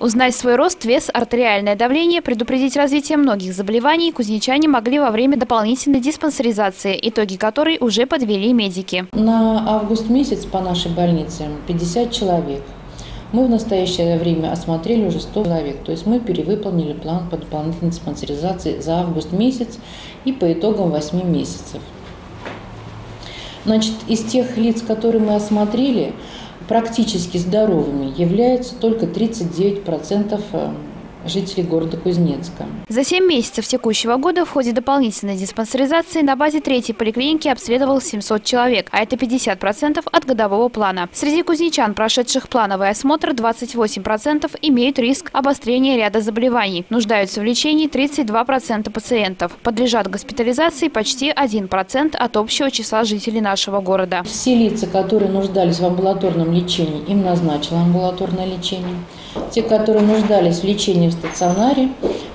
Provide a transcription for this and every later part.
Узнать свой рост, вес, артериальное давление, предупредить развитие многих заболеваний кузнечане могли во время дополнительной диспансеризации, итоги которой уже подвели медики. На август месяц по нашей больнице 50 человек. Мы в настоящее время осмотрели уже 100 человек, то есть мы перевыполнили план по дополнительной диспансеризации за август месяц и по итогам 8 месяцев. Значит, из тех лиц, которые мы осмотрели, практически здоровыми являются только 39% жителей города Кузнецка. За 7 месяцев текущего года в ходе дополнительной диспансеризации на базе третьей поликлиники обследовал 700 человек, а это 50% от годового плана. Среди кузнечан, прошедших плановый осмотр, 28% имеют риск обострения ряда заболеваний. Нуждаются в лечении 32% пациентов. Подлежат госпитализации почти 1% от общего числа жителей нашего города. Все лица, которые нуждались в амбулаторном лечении, им назначено амбулаторное лечение. Те, которые нуждались в лечении в стационаре,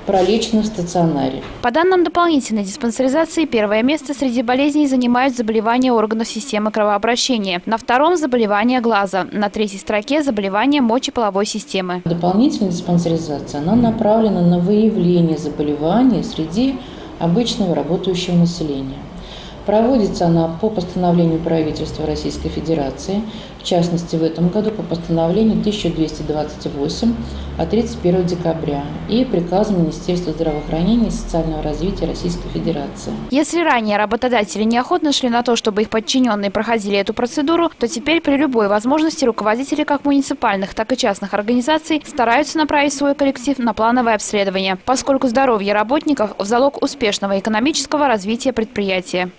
пролечены в стационаре. По данным дополнительной диспансеризации, первое место среди болезней занимают заболевания органов системы кровообращения. На втором – заболевания глаза. На третьей строке – заболевания мочеполовой системы. Дополнительная диспансеризация она направлена на выявление заболеваний среди обычного работающего населения. Проводится она по постановлению правительства Российской Федерации, в частности в этом году по постановлению 1228 от 31 декабря и приказом Министерства здравоохранения и социального развития Российской Федерации. Если ранее работодатели неохотно шли на то, чтобы их подчиненные проходили эту процедуру, то теперь при любой возможности руководители как муниципальных, так и частных организаций стараются направить свой коллектив на плановое обследование, поскольку здоровье работников – в залог успешного экономического развития предприятия.